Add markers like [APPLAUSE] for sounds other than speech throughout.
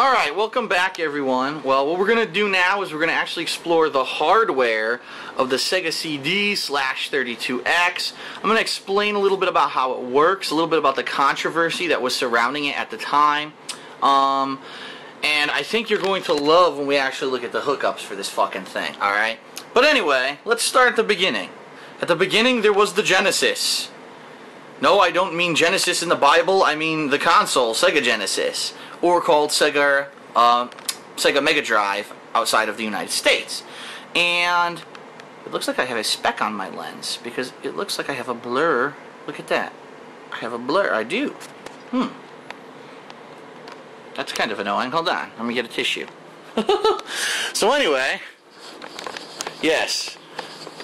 Alright, welcome back everyone. Well, what we're going to do now is we're going to actually explore the hardware of the Sega CD slash 32X. I'm going to explain a little bit about how it works, a little bit about the controversy that was surrounding it at the time. Um, and I think you're going to love when we actually look at the hookups for this fucking thing, alright? But anyway, let's start at the beginning. At the beginning there was the Genesis. No, I don't mean Genesis in the Bible, I mean the console, Sega Genesis or called Sega uh, Sega Mega Drive outside of the United States. And it looks like I have a speck on my lens because it looks like I have a blur. Look at that. I have a blur. I do. Hmm. That's kind of annoying. Hold on. Let me get a tissue. [LAUGHS] so anyway, yes,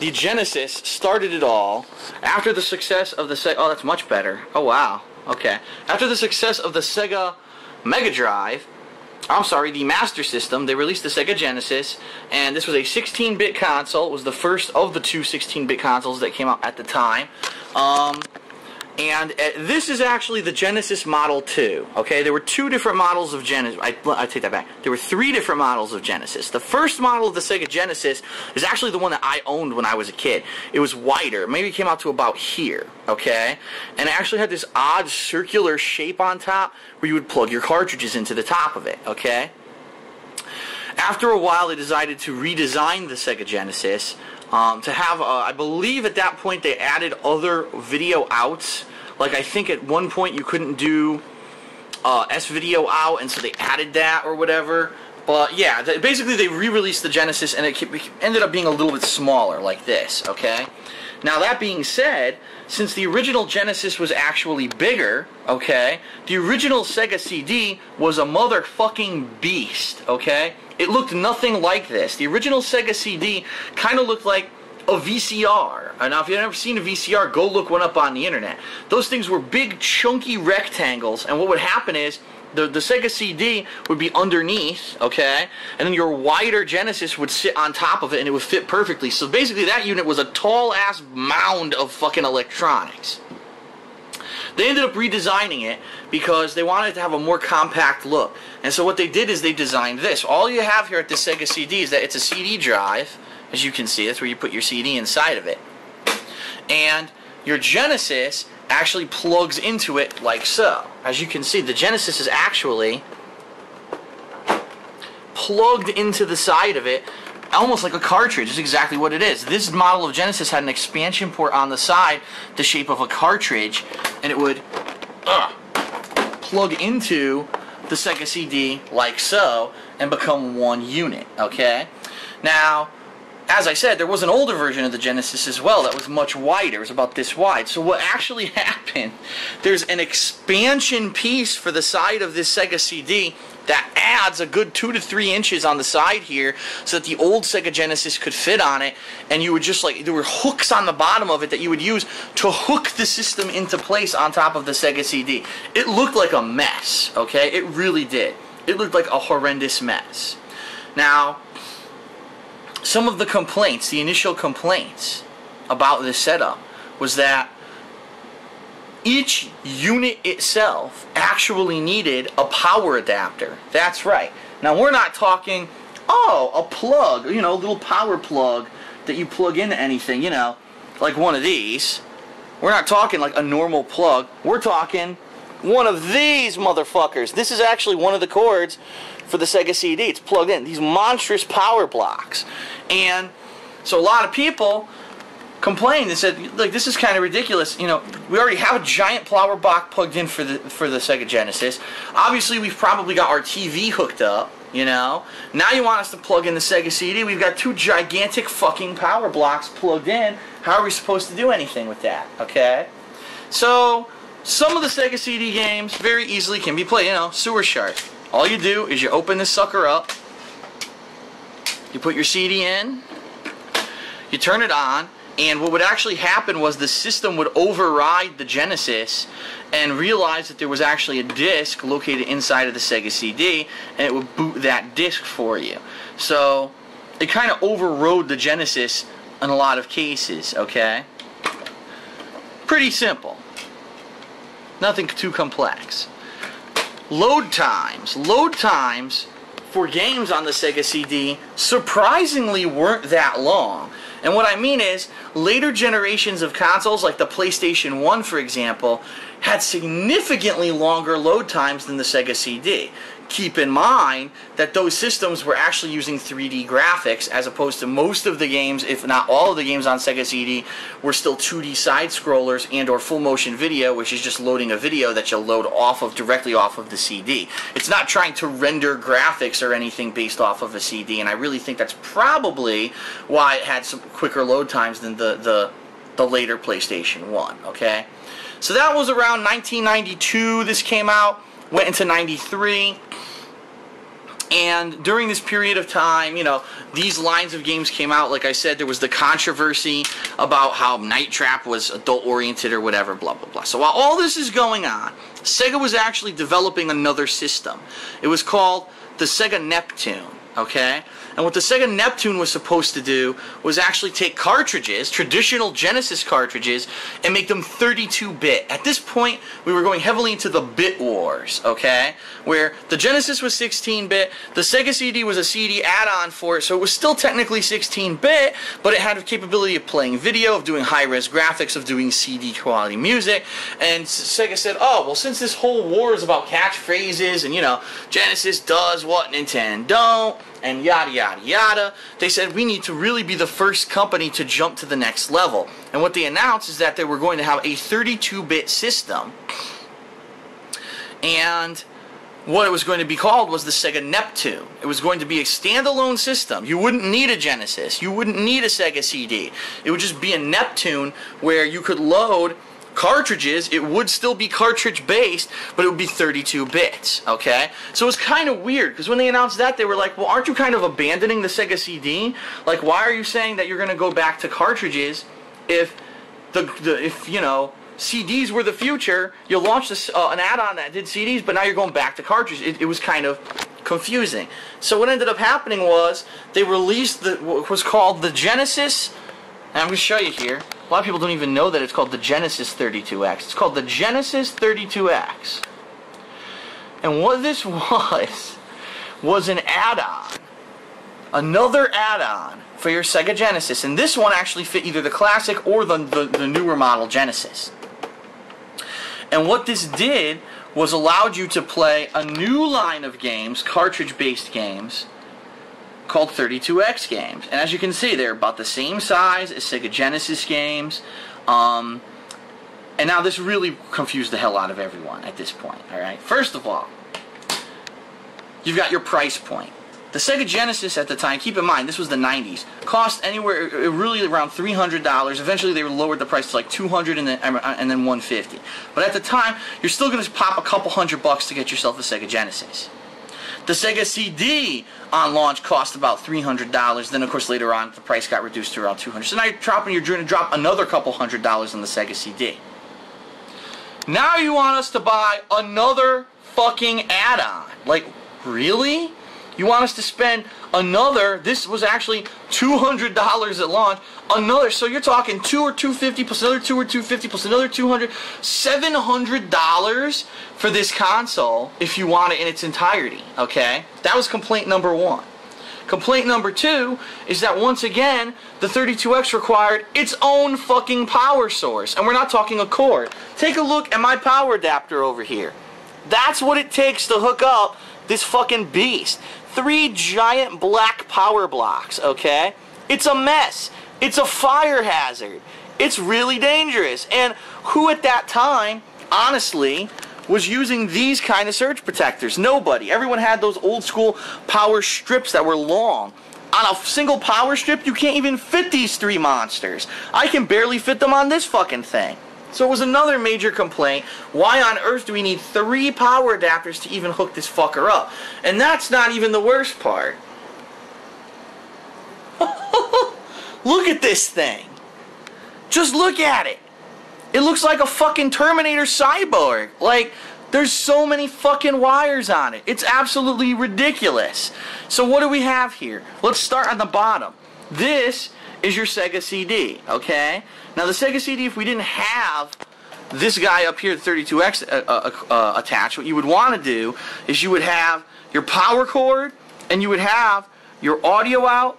the Genesis started it all. After the success of the Sega... Oh, that's much better. Oh, wow. Okay. After the success of the Sega Mega Drive, I'm sorry, the Master System, they released the Sega Genesis, and this was a 16-bit console. It was the first of the two 16-bit consoles that came out at the time. Um, and uh, this is actually the Genesis Model 2. Okay, there were two different models of Genesis. I, I, take that back. There were three different models of Genesis. The first model of the Sega Genesis is actually the one that I owned when I was a kid. It was wider. Maybe it came out to about here. Okay, and it actually had this odd circular shape on top where you would plug your cartridges into the top of it. Okay. After a while, they decided to redesign the Sega Genesis um, to have, uh, I believe at that point they added other video outs. Like I think at one point you couldn't do uh, S video out, and so they added that or whatever. But yeah, basically they re-released the Genesis, and it ended up being a little bit smaller, like this. Okay. Now that being said, since the original Genesis was actually bigger, okay, the original Sega CD was a motherfucking beast, okay? It looked nothing like this. The original Sega CD kind of looked like a VCR. Now, if you've never seen a VCR, go look one up on the internet. Those things were big, chunky rectangles, and what would happen is the, the Sega CD would be underneath, okay, and then your wider Genesis would sit on top of it, and it would fit perfectly. So basically, that unit was a tall ass mound of fucking electronics. They ended up redesigning it because they wanted to have a more compact look. And so what they did is they designed this. All you have here at the Sega CD is that it's a CD drive, as you can see. That's where you put your CD inside of it. And your Genesis actually plugs into it like so. As you can see, the Genesis is actually plugged into the side of it almost like a cartridge is exactly what it is. This model of Genesis had an expansion port on the side, the shape of a cartridge, and it would uh, plug into the Sega CD like so and become one unit, okay? Now, as I said, there was an older version of the Genesis as well that was much wider. It was about this wide. So what actually [LAUGHS] happened, there's an expansion piece for the side of this Sega CD that adds a good two to three inches on the side here so that the old Sega Genesis could fit on it and you would just like there were hooks on the bottom of it that you would use to hook the system into place on top of the Sega CD. It looked like a mess, okay? It really did. It looked like a horrendous mess. Now, some of the complaints, the initial complaints about this setup was that each unit itself actually needed a power adapter. That's right. Now we're not talking, oh, a plug, you know, a little power plug that you plug into anything, you know, like one of these. We're not talking like a normal plug. We're talking one of these motherfuckers. This is actually one of the cords for the Sega CD. It's plugged in. These monstrous power blocks. And so a lot of people complained and said, "Look, this is kind of ridiculous. You know, we already have a giant power box plugged in for the for the Sega Genesis. Obviously, we've probably got our TV hooked up. You know, now you want us to plug in the Sega CD? We've got two gigantic fucking power blocks plugged in. How are we supposed to do anything with that? Okay, so." Some of the Sega CD games very easily can be played, you know, Sewer Shark. All you do is you open this sucker up, you put your CD in, you turn it on, and what would actually happen was the system would override the Genesis and realize that there was actually a disc located inside of the Sega CD, and it would boot that disc for you. So it kind of overrode the Genesis in a lot of cases, okay? Pretty simple. Nothing too complex. load times. Load times for games on the Sega CD surprisingly weren't that long. And what I mean is, later generations of consoles, like the PlayStation 1 for example, had significantly longer load times than the Sega CD keep in mind that those systems were actually using 3D graphics as opposed to most of the games, if not all of the games on Sega CD, were still 2D side scrollers and or full motion video, which is just loading a video that you'll load off of directly off of the CD. It's not trying to render graphics or anything based off of a CD, and I really think that's probably why it had some quicker load times than the the, the later PlayStation 1, okay? So that was around 1992 this came out went into 93 and during this period of time, you know, these lines of games came out. Like I said, there was the controversy about how Night Trap was adult oriented or whatever, blah, blah, blah. So while all this is going on, Sega was actually developing another system. It was called the Sega Neptune, okay? And what the Sega Neptune was supposed to do was actually take cartridges, traditional Genesis cartridges, and make them 32-bit. At this point, we were going heavily into the bit wars, okay? Where the Genesis was 16-bit, the Sega CD was a CD add-on for it, so it was still technically 16-bit, but it had the capability of playing video, of doing high-res graphics, of doing CD quality music, and Sega said, oh, well, since this whole war is about catchphrases, and, you know, Genesis does what Nintendo don't, and yada yada yada. They said we need to really be the first company to jump to the next level. And what they announced is that they were going to have a 32-bit system. And what it was going to be called was the Sega Neptune. It was going to be a standalone system. You wouldn't need a Genesis. You wouldn't need a Sega CD. It would just be a Neptune where you could load cartridges, it would still be cartridge based, but it would be 32 bits, okay? So it was kind of weird, because when they announced that, they were like, well, aren't you kind of abandoning the Sega CD? Like, why are you saying that you're going to go back to cartridges if, the, the if you know, CDs were the future, you launched this, uh, an add-on that did CDs, but now you're going back to cartridges. It, it was kind of confusing. So what ended up happening was they released the, what was called the Genesis, and I'm going to show you here. A lot of people don't even know that it's called the Genesis 32X. It's called the Genesis 32X. And what this [LAUGHS] was, was an add-on. Another add-on for your Sega Genesis. And this one actually fit either the classic or the, the, the newer model Genesis. And what this did was allowed you to play a new line of games, cartridge-based games, called 32X games. And as you can see, they're about the same size as Sega Genesis games. Um, and now this really confused the hell out of everyone at this point. All right. First of all, you've got your price point. The Sega Genesis at the time, keep in mind, this was the 90s, cost anywhere, uh, really around $300. Eventually they lowered the price to like 200 and then, uh, and then 150. But at the time, you're still going to pop a couple hundred bucks to get yourself a Sega Genesis. The Sega CD on launch cost about $300. Then, of course, later on, the price got reduced to around 200 So now you're dropping, you're going to drop another couple hundred dollars on the Sega CD. Now you want us to buy another fucking add-on. Like, really? You want us to spend another, this was actually $200 at launch, another, so you're talking 2 or 250 plus another 2 or 250 plus another 200, $700 for this console if you want it in its entirety, okay? That was complaint number one. Complaint number two is that once again, the 32X required its own fucking power source. And we're not talking a cord. Take a look at my power adapter over here. That's what it takes to hook up this fucking beast three giant black power blocks, okay? It's a mess. It's a fire hazard. It's really dangerous. And who at that time, honestly, was using these kind of surge protectors? Nobody. Everyone had those old school power strips that were long. On a single power strip, you can't even fit these three monsters. I can barely fit them on this fucking thing. So it was another major complaint. Why on earth do we need three power adapters to even hook this fucker up? And that's not even the worst part. [LAUGHS] look at this thing. Just look at it. It looks like a fucking Terminator cyborg. Like, there's so many fucking wires on it. It's absolutely ridiculous. So what do we have here? Let's start on the bottom. This is your Sega CD, okay? Now the Sega CD, if we didn't have this guy up here, the 32X uh, uh, uh, attached, what you would want to do is you would have your power cord and you would have your audio out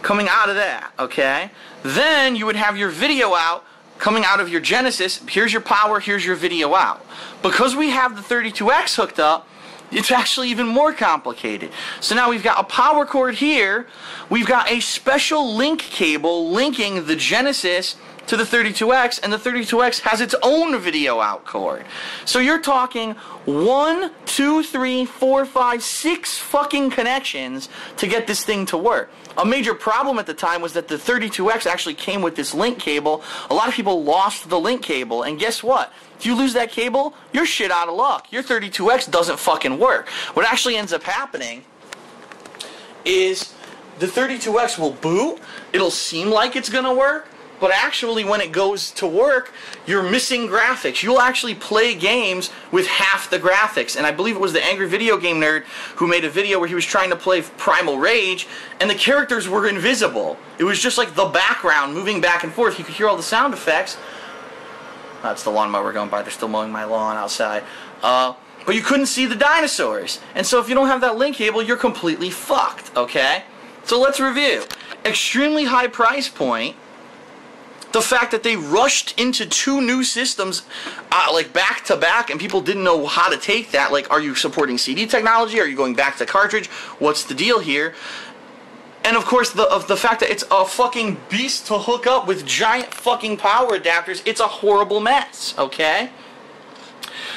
coming out of that, okay? Then you would have your video out coming out of your Genesis. Here's your power, here's your video out. Because we have the 32X hooked up, it's actually even more complicated. So now we've got a power cord here. We've got a special link cable linking the Genesis to the 32X, and the 32X has its own video out cord. So you're talking one, two, three, four, five, six fucking connections to get this thing to work. A major problem at the time was that the 32X actually came with this link cable. A lot of people lost the link cable, and guess what? If you lose that cable, you're shit out of luck. Your 32X doesn't fucking work. What actually ends up happening is the 32X will boot. It'll seem like it's to work, but actually when it goes to work, you're missing graphics. You'll actually play games with half the graphics. And I believe it was the Angry Video Game Nerd who made a video where he was trying to play Primal Rage, and the characters were invisible. It was just like the background moving back and forth. You could hear all the sound effects. That's the lawnmower going by. They're still mowing my lawn outside. Uh, but you couldn't see the dinosaurs. And so if you don't have that link cable, you're completely fucked, okay? So let's review. Extremely high price point the fact that they rushed into two new systems uh, like back to back and people didn't know how to take that like are you supporting CD technology are you going back to cartridge what's the deal here and of course the of the fact that it's a fucking beast to hook up with giant fucking power adapters it's a horrible mess okay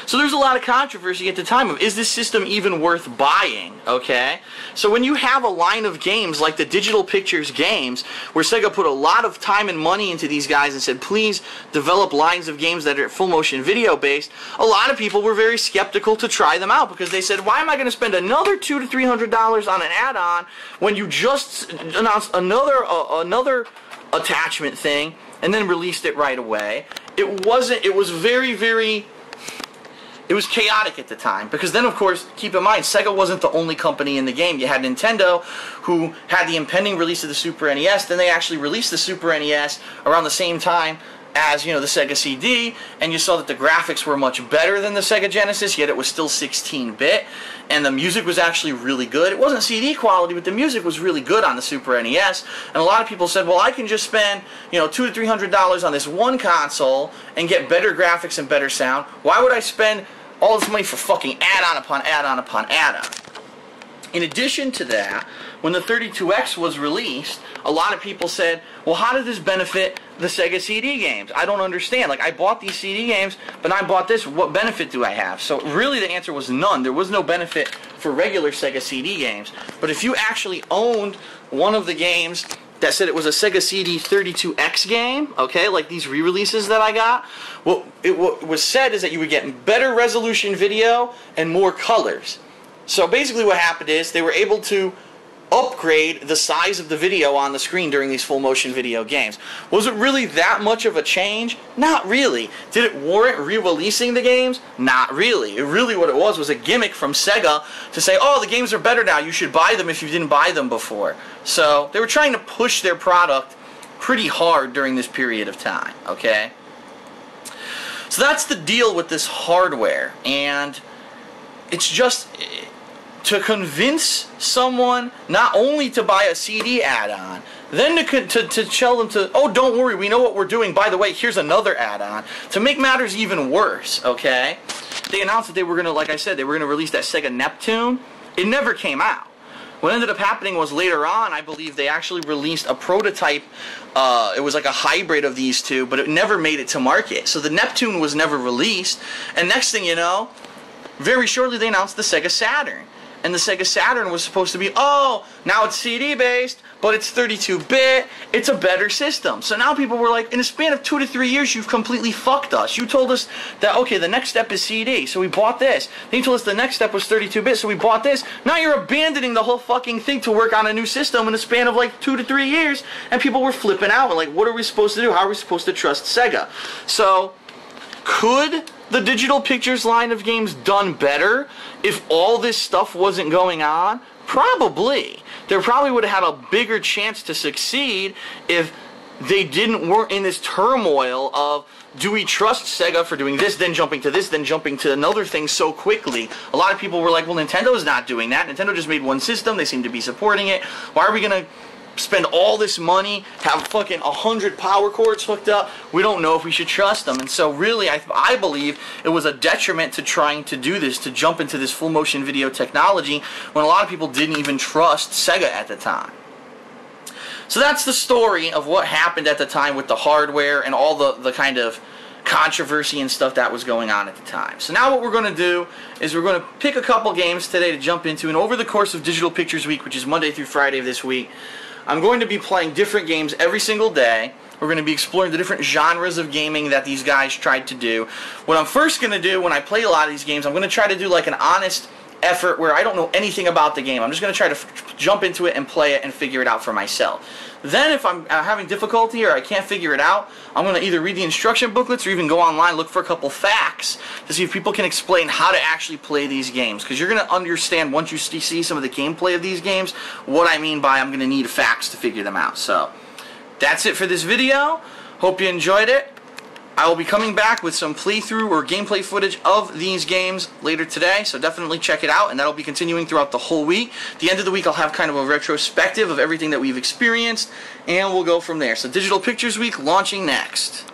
so there's a lot of controversy at the time of is this system even worth buying, okay? So when you have a line of games like the Digital Pictures games, where Sega put a lot of time and money into these guys and said, please develop lines of games that are full motion video based, a lot of people were very skeptical to try them out because they said, why am I going to spend another two to three hundred dollars on an add-on when you just announced another uh, another attachment thing and then released it right away? It wasn't. It was very very it was chaotic at the time because then of course keep in mind Sega wasn't the only company in the game. You had Nintendo who had the impending release of the Super NES then they actually released the Super NES around the same time as you know the Sega CD and you saw that the graphics were much better than the Sega Genesis yet it was still 16-bit and the music was actually really good. It wasn't CD quality but the music was really good on the Super NES and a lot of people said well I can just spend you know two to three hundred dollars on this one console and get better graphics and better sound. Why would I spend all this money for fucking add-on upon add-on upon add-on. In addition to that, when the 32X was released, a lot of people said, well, how did this benefit the Sega CD games? I don't understand. Like, I bought these CD games, but I bought this. What benefit do I have? So really the answer was none. There was no benefit for regular Sega CD games. But if you actually owned one of the games that said it was a Sega CD 32X game, okay, like these re-releases that I got. What it what was said is that you would get better resolution video and more colors. So basically what happened is they were able to upgrade the size of the video on the screen during these full motion video games. Was it really that much of a change? Not really. Did it warrant re-releasing the games? Not really. It really what it was was a gimmick from Sega to say, oh, the games are better now. You should buy them if you didn't buy them before. So they were trying to push their product pretty hard during this period of time, okay? So that's the deal with this hardware. And it's just to convince someone not only to buy a CD add-on, then to, to, to tell them to, oh, don't worry, we know what we're doing. By the way, here's another add-on. To make matters even worse, okay? They announced that they were going to, like I said, they were going to release that Sega Neptune. It never came out. What ended up happening was later on, I believe they actually released a prototype. Uh, it was like a hybrid of these two, but it never made it to market. So the Neptune was never released. And next thing you know, very shortly they announced the Sega Saturn and the Sega Saturn was supposed to be, oh, now it's CD based, but it's 32-bit, it's a better system. So now people were like, in a span of two to three years, you've completely fucked us. You told us that, okay, the next step is CD, so we bought this. Then you told us the next step was 32-bit, so we bought this. Now you're abandoning the whole fucking thing to work on a new system in a span of like two to three years, and people were flipping out and like, what are we supposed to do? How are we supposed to trust Sega? So, could the digital pictures line of games done better if all this stuff wasn't going on? Probably. They probably would have had a bigger chance to succeed if they didn't weren't in this turmoil of do we trust Sega for doing this, then jumping to this, then jumping to another thing so quickly? A lot of people were like, well, Nintendo's not doing that. Nintendo just made one system. They seem to be supporting it. Why are we going to spend all this money, have fucking 100 power cords hooked up? We don't know if we should trust them. And so really, I, I believe it was a detriment to trying to do this, to jump into this full motion video technology when a lot of people didn't even trust Sega at the time. So that's the story of what happened at the time with the hardware and all the, the kind of controversy and stuff that was going on at the time. So now what we're going to do is we're going to pick a couple games today to jump into and over the course of Digital Pictures Week, which is Monday through Friday of this week, I'm going to be playing different games every single day. We're going to be exploring the different genres of gaming that these guys tried to do. What I'm first going to do when I play a lot of these games, I'm going to try to do like an honest effort where I don't know anything about the game. I'm just going to try to f- jump into it and play it and figure it out for myself. Then if I'm uh, having difficulty or I can't figure it out, I'm going to either read the instruction booklets or even go online look for a couple FAQs to see if people can explain how to actually play these games because you're going to understand once you see some of the gameplay of these games what I mean by I'm going to need FAQs to figure them out. So that's it for this video. Hope you enjoyed it. I will be coming back with some playthrough or gameplay footage of these games later today, so definitely check it out, and that'll be continuing throughout the whole week. The end of the week, I'll have kind of a retrospective of everything that we've experienced, and we'll go from there. So Digital Pictures Week launching next.